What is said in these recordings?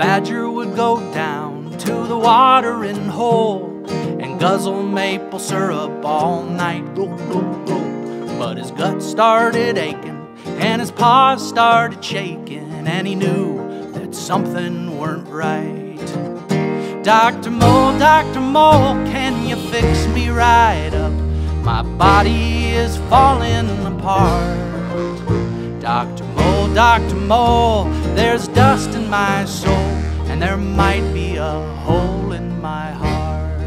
badger would go down to the watering hole and guzzle maple syrup all night. But his gut started aching and his paws started shaking, and he knew that something weren't right. Dr. Mole, Dr. Mole, can you fix me right up? My body is falling apart. Dr. Dr. Mole, there's dust in my soul, and there might be a hole in my heart.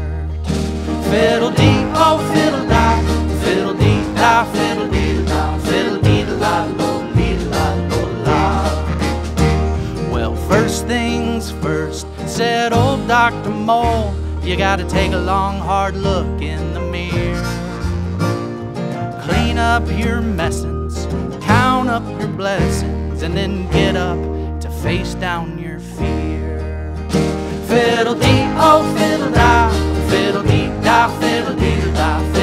Fiddle dee, oh fiddle da, fiddle dee da, fiddle dee da, fiddle dee da, lo dee da, lo la. Well, first things first, said old Dr. Mole, you gotta take a long hard look in the mirror. Clean up your messings, count up your blessings, and then get up to face down your fear. Fiddle dee, oh fiddle da, fiddle dee da, fiddle dee da,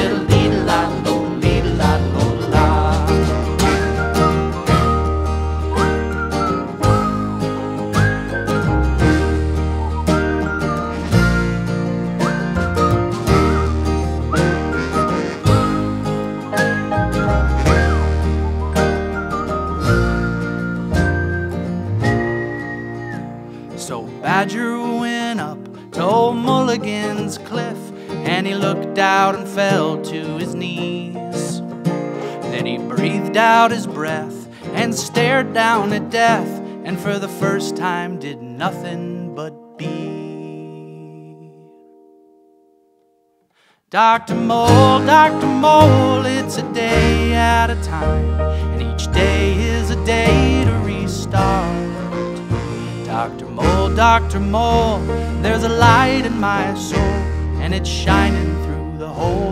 So Badger went up to old Mulligan's cliff, and he looked out and fell to his knees. Then he breathed out his breath and stared down at death, and for the first time did nothing but be. Dr. Mole, Dr. Mole, it's a day at a time, and each day is a day Dr. Mole, there's a light in my soul, and it's shining through the hole in my heart.